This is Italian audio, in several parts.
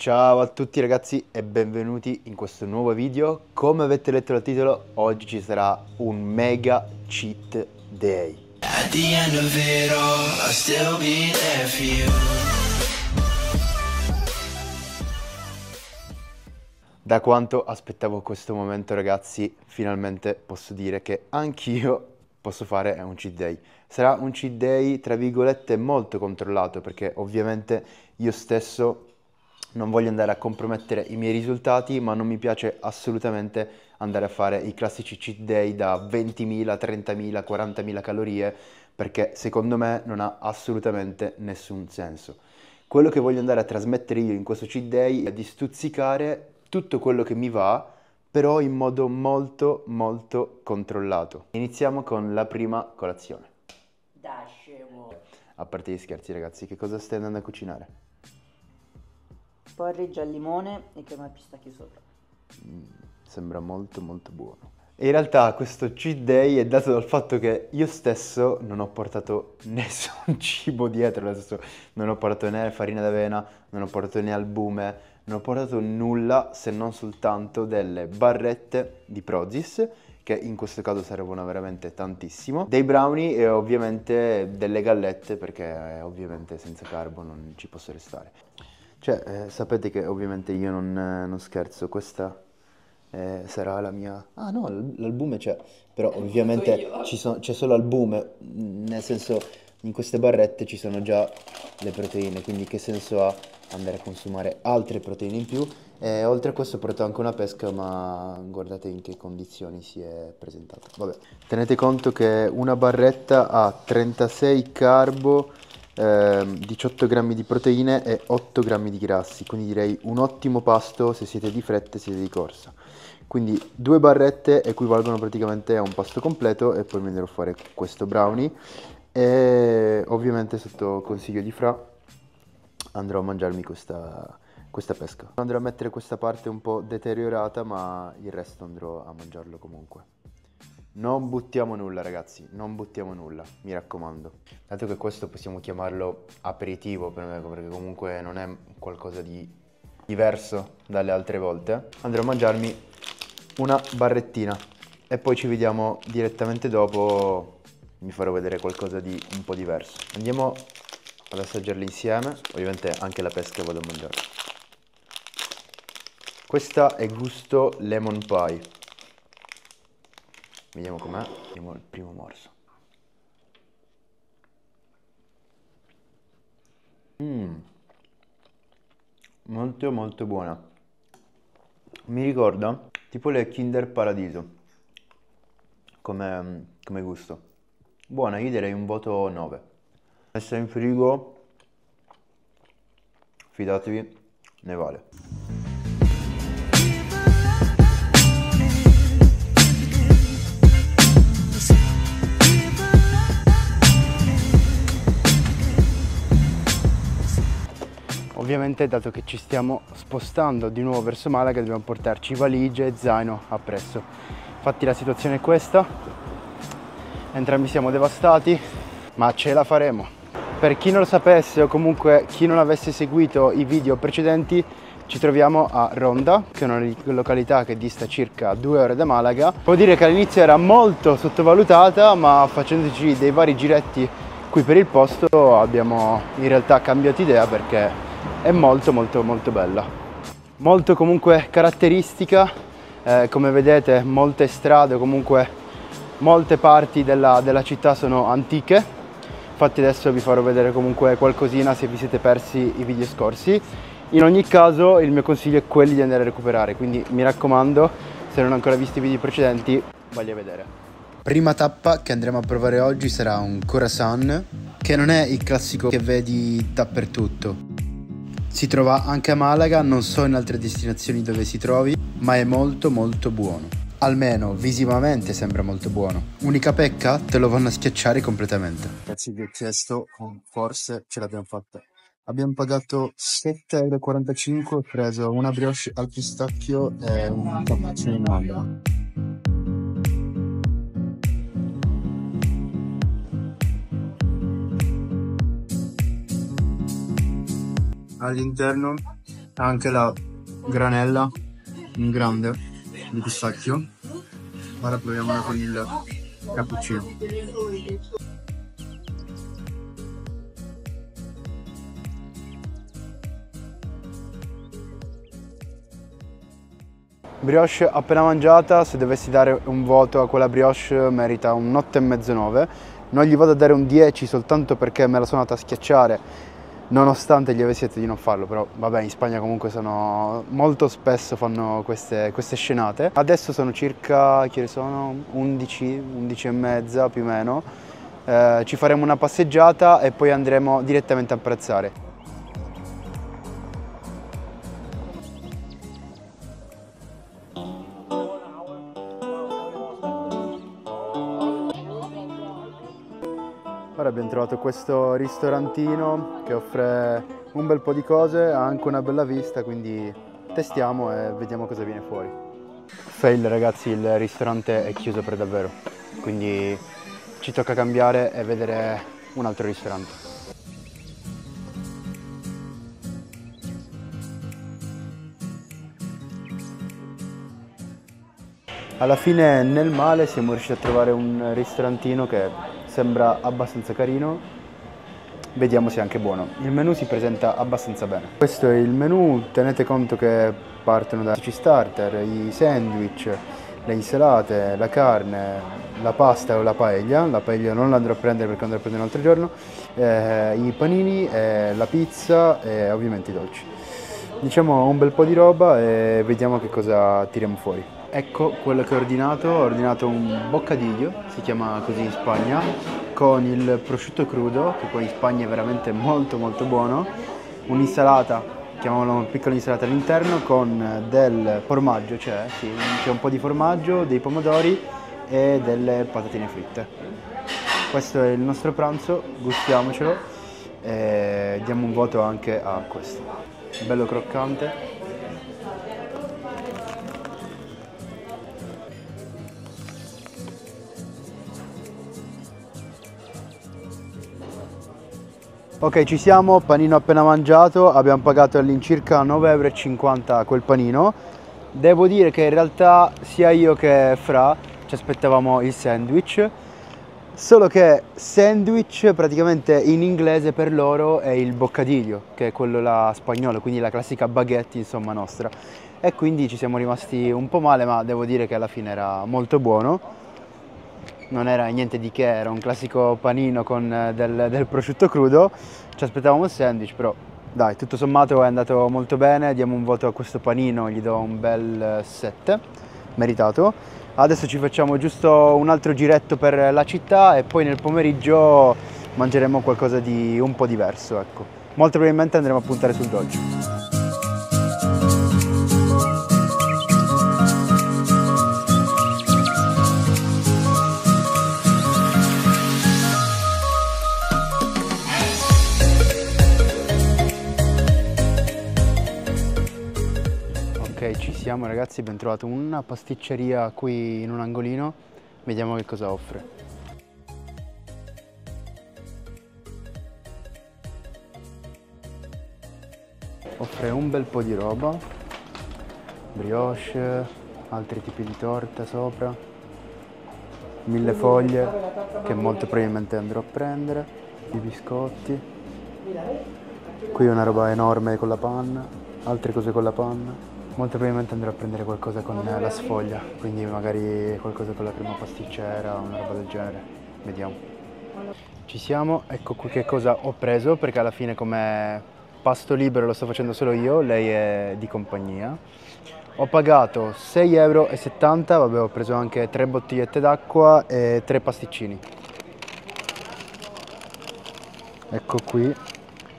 Ciao a tutti ragazzi e benvenuti in questo nuovo video. Come avete letto dal titolo, oggi ci sarà un mega cheat day. Da quanto aspettavo questo momento ragazzi, finalmente posso dire che anch'io posso fare un cheat day. Sarà un cheat day tra virgolette molto controllato perché ovviamente io stesso non voglio andare a compromettere i miei risultati, ma non mi piace assolutamente andare a fare i classici cheat day da 20.000, 30.000, 40.000 calorie, perché secondo me non ha assolutamente nessun senso. Quello che voglio andare a trasmettere io in questo cheat day è di stuzzicare tutto quello che mi va, però in modo molto molto controllato. Iniziamo con la prima colazione. Dai, scemo. A parte gli scherzi ragazzi, che cosa stai andando a cucinare? Porridge al limone e crema al pistacchio sopra. Mm, sembra molto molto buono. In realtà questo cheat day è dato dal fatto che io stesso non ho portato nessun cibo dietro, nel senso non ho portato né farina d'avena, non ho portato né albume, non ho portato nulla se non soltanto delle barrette di Prozis che in questo caso servono veramente tantissimo, dei brownie e ovviamente delle gallette perché eh, ovviamente senza carbo non ci posso restare. Cioè, eh, sapete che ovviamente io non, eh, non scherzo, questa eh, sarà la mia... Ah no, l'albume c'è, però ovviamente so... c'è solo albume, nel senso in queste barrette ci sono già le proteine, quindi che senso ha andare a consumare altre proteine in più? E oltre a questo ho portato anche una pesca, ma guardate in che condizioni si è presentata. Vabbè, tenete conto che una barretta ha 36 carbo, 18 ehm, grammi di proteine e 8 grammi di grassi, quindi direi un ottimo pasto se siete di fretta e siete di corsa. Quindi due barrette equivalgono praticamente a un pasto completo e poi mi andrò a fare questo brownie e ovviamente sotto consiglio di Fra andrò a mangiarmi questa, questa pesca. Andrò a mettere questa parte un po' deteriorata ma il resto andrò a mangiarlo comunque. Non buttiamo nulla ragazzi, non buttiamo nulla, mi raccomando. Dato che questo possiamo chiamarlo aperitivo per me, perché comunque non è qualcosa di diverso dalle altre volte, andrò a mangiarmi una barrettina e poi ci vediamo direttamente dopo, mi farò vedere qualcosa di un po' diverso. Andiamo ad assaggiarli insieme, ovviamente anche la pesca vado a mangiare. Questa è gusto lemon pie. Vediamo com'è. Vediamo il primo morso. Mmm. Molto molto buona. Mi ricorda tipo le Kinder Paradiso. Come, come gusto. Buona, io direi un voto 9. Messa in frigo. Fidatevi, ne vale. Ovviamente dato che ci stiamo spostando di nuovo verso Malaga dobbiamo portarci valigie e zaino appresso. Infatti la situazione è questa, entrambi siamo devastati, ma ce la faremo. Per chi non lo sapesse o comunque chi non avesse seguito i video precedenti, ci troviamo a Ronda, che è una località che dista circa due ore da Malaga. Può dire che all'inizio era molto sottovalutata, ma facendoci dei vari giretti qui per il posto abbiamo in realtà cambiato idea perché è molto molto molto bella. Molto comunque caratteristica eh, come vedete molte strade comunque molte parti della, della città sono antiche. Infatti adesso vi farò vedere comunque qualcosina se vi siete persi i video scorsi. In ogni caso il mio consiglio è quello di andare a recuperare quindi mi raccomando se non ho ancora visto i video precedenti vagli a vedere. Prima tappa che andremo a provare oggi sarà un Khorasan che non è il classico che vedi dappertutto si trova anche a Malaga, non so in altre destinazioni dove si trovi, ma è molto molto buono. Almeno visivamente sembra molto buono. Unica pecca, te lo vanno a schiacciare completamente. Ragazzi vi ho chiesto, forse ce l'abbiamo fatta. Abbiamo pagato 7,45 euro, ho preso una brioche al pistacchio e un cappuccino in alga. All'interno Anche la granella in grande di pistacchio. Ora proviamola con il cappuccino. Brioche appena mangiata, se dovessi dare un voto a quella brioche merita un 8,5 9. Non gli vado a dare un 10 soltanto perché me la sono andata a schiacciare, nonostante gli avessi detto di non farlo, però vabbè in Spagna comunque sono molto spesso fanno queste, queste scenate. Adesso sono circa, che sono? 11, 11 e mezza più o meno. Eh, ci faremo una passeggiata e poi andremo direttamente a apprezzare. Trovato questo ristorantino che offre un bel po' di cose, ha anche una bella vista, quindi testiamo e vediamo cosa viene fuori. Fail ragazzi, il ristorante è chiuso per davvero, quindi ci tocca cambiare e vedere un altro ristorante. Alla fine nel male siamo riusciti a trovare un ristorantino che sembra abbastanza carino. Vediamo se è anche buono. Il menu si presenta abbastanza bene. Questo è il menu. Tenete conto che partono da starter i sandwich le insalate la carne la pasta o la paella. La paella non la andrò a prendere perché andrò a prendere un altro giorno. Eh, i panini eh, la pizza e ovviamente i dolci. Diciamo un bel po' di roba e vediamo che cosa tiriamo fuori Ecco quello che ho ordinato, ho ordinato un boccadiglio, si chiama così in Spagna, con il prosciutto crudo, che poi in Spagna è veramente molto molto buono, un'insalata, chiamiamola una piccola insalata all'interno, con del formaggio, cioè sì, c'è un po' di formaggio, dei pomodori e delle patatine fritte. Questo è il nostro pranzo, gustiamocelo e diamo un voto anche a questo. Bello croccante, Ok, ci siamo, panino appena mangiato, abbiamo pagato all'incirca 9,50 euro quel panino. Devo dire che in realtà sia io che Fra ci aspettavamo il sandwich, solo che sandwich praticamente in inglese per loro è il boccadiglio, che è quello là spagnolo, quindi la classica baguette insomma nostra. E quindi ci siamo rimasti un po' male, ma devo dire che alla fine era molto buono non era niente di che, era un classico panino con eh, del, del prosciutto crudo, ci aspettavamo il sandwich, però dai, tutto sommato è andato molto bene, diamo un voto a questo panino, gli do un bel 7, meritato. Adesso ci facciamo giusto un altro giretto per la città e poi nel pomeriggio mangeremo qualcosa di un po' diverso, ecco. Molto probabilmente andremo a puntare sul dolce. Siamo ragazzi, abbiamo trovato una pasticceria qui in un angolino, vediamo che cosa offre. Offre un bel po' di roba, brioche, altri tipi di torta sopra, mille foglie che molto probabilmente andrò a prendere, i biscotti, qui una roba enorme con la panna, altre cose con la panna. Molto probabilmente andrò a prendere qualcosa con la sfoglia, quindi magari qualcosa con la crema pasticcera, una roba del genere. Vediamo. Ci siamo, ecco qui che cosa ho preso, perché alla fine come pasto libero lo sto facendo solo io, lei è di compagnia. Ho pagato 6,70 euro, vabbè ho preso anche tre bottigliette d'acqua e tre pasticcini. Ecco qui,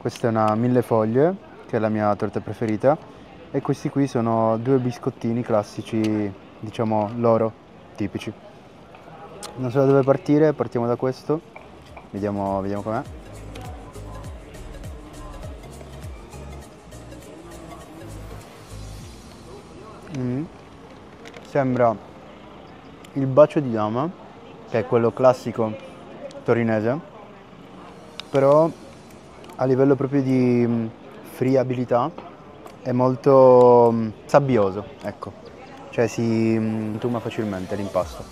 questa è una mille foglie, che è la mia torta preferita e questi qui sono due biscottini classici, diciamo loro, tipici. Non so da dove partire, partiamo da questo, vediamo, vediamo com'è. Mm. Sembra il bacio di dama, che è quello classico torinese, però a livello proprio di mm, friabilità è molto mm, sabbioso, ecco, cioè si mm, intuma facilmente l'impasto.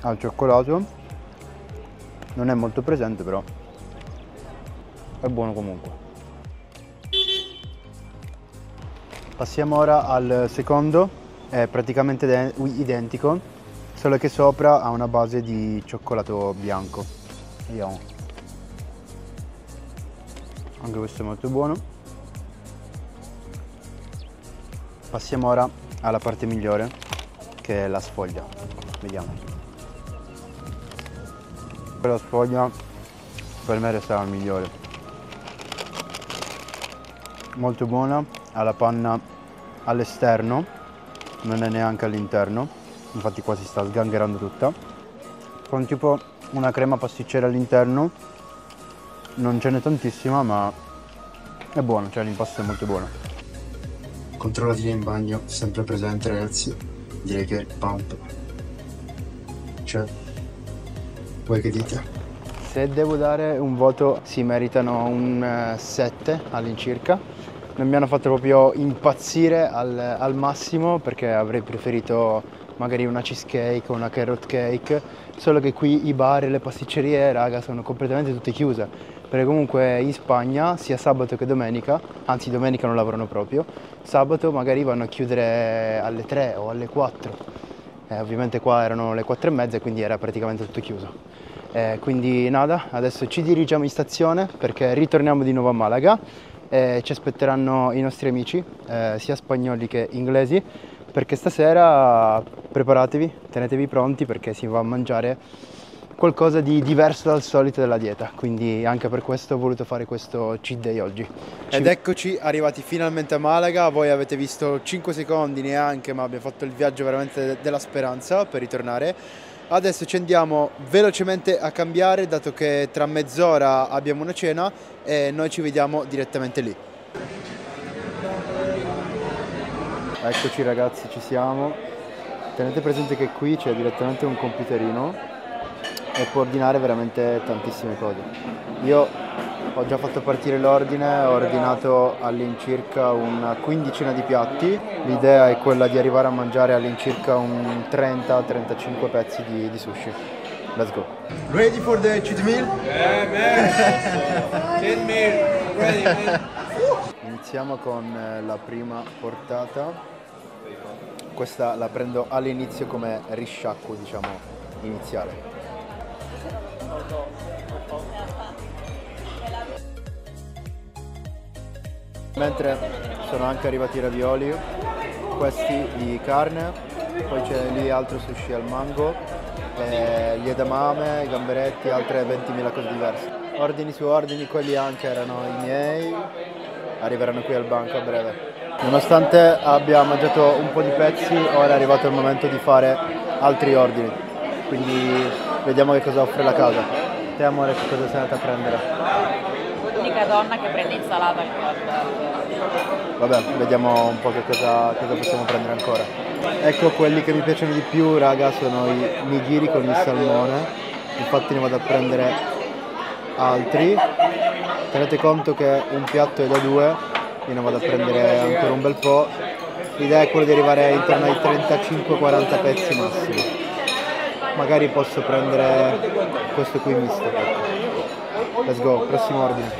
Al cioccolato non è molto presente però è buono comunque. Passiamo ora al secondo, è praticamente identico, solo che sopra ha una base di cioccolato bianco. Vediamo. Anche questo è molto buono. Passiamo ora alla parte migliore, che è la sfoglia. Vediamo. La sfoglia per me resta la migliore. Molto buona, ha la panna all'esterno, non è neanche all'interno, infatti qua si sta sgangherando tutta. Con tipo una crema pasticcera all'interno, non ce n'è tantissima ma è buono, cioè l'impasto è molto buono. Controllatina in bagno, sempre presente ragazzi, direi che pump. Cioè, voi che dite? Se devo dare un voto si meritano un 7 eh, all'incirca non mi hanno fatto proprio impazzire al, al massimo perché avrei preferito magari una cheesecake o una carrot cake, solo che qui i bar e le pasticcerie, raga, sono completamente tutte chiuse, perché comunque in Spagna, sia sabato che domenica, anzi domenica non lavorano proprio, sabato magari vanno a chiudere alle 3 o alle 4, eh, ovviamente qua erano le 4 e mezza, quindi era praticamente tutto chiuso. Eh, quindi nada, adesso ci dirigiamo in stazione perché ritorniamo di nuovo a Malaga e ci aspetteranno i nostri amici, eh, sia spagnoli che inglesi, perché stasera preparatevi, tenetevi pronti perché si va a mangiare qualcosa di diverso dal solito della dieta, quindi anche per questo ho voluto fare questo cheat day oggi. Ed eccoci arrivati finalmente a Malaga, voi avete visto 5 secondi neanche, ma abbiamo fatto il viaggio veramente della speranza per ritornare. Adesso ci andiamo velocemente a cambiare dato che tra mezz'ora abbiamo una cena e noi ci vediamo direttamente lì. Eccoci ragazzi, ci siamo. Tenete presente che qui c'è direttamente un computerino e può ordinare veramente tantissime cose. Io ho già fatto partire l'ordine, ho ordinato all'incirca una quindicina di piatti, l'idea è quella di arrivare a mangiare all'incirca un 30-35 pezzi di, di, sushi. Let's go. Ready for the cheat meal? Yeah man! cheat meal! Ready man! Iniziamo con eh, la prima portata. Questa la prendo all'inizio come risciacquo diciamo iniziale. Mentre sono anche arrivati i ravioli, questi di carne, poi c'è lì altro sushi al mango, eh, gli edamame, i gamberetti, altre 20.000 cose diverse. Ordini su ordini, quelli anche erano i miei, arriveranno qui al banco a breve. Nonostante abbia mangiato un po' di pezzi, ora è arrivato il momento di fare altri ordini, quindi vediamo che cosa offre la casa. Te amore che cosa sei andata a prendere? l'unica donna che prende insalata al Vabbè, vediamo un po' che cosa, cosa, possiamo prendere ancora. Ecco quelli che mi piacciono di più, raga, sono i nigiri con il salmone. Infatti ne vado a prendere altri. Tenete conto che un piatto è da due, io ne vado a prendere ancora un bel po'. L'idea è quella di arrivare intorno ai 35-40 pezzi massimo. Magari posso prendere questo qui misto. Ecco. Let's go, prossimo ordine.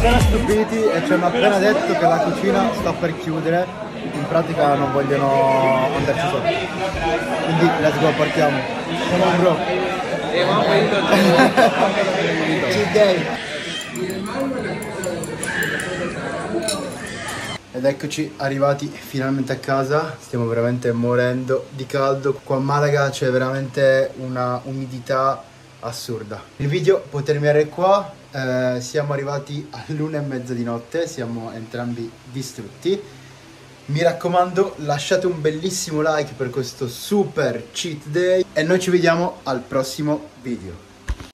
Sono stupiti e ci hanno appena detto che la cucina sta per chiudere, in pratica non vogliono andarci sotto. Quindi let's go, partiamo. Come bro. Ed eccoci arrivati finalmente a casa, stiamo veramente morendo di caldo. Qua a Malaga c'è veramente una umidità assurda. Il video può terminare qua, eh, siamo arrivati all'una e mezza di notte, siamo entrambi distrutti. Mi raccomando lasciate un bellissimo like per questo super cheat day e noi ci vediamo al prossimo video.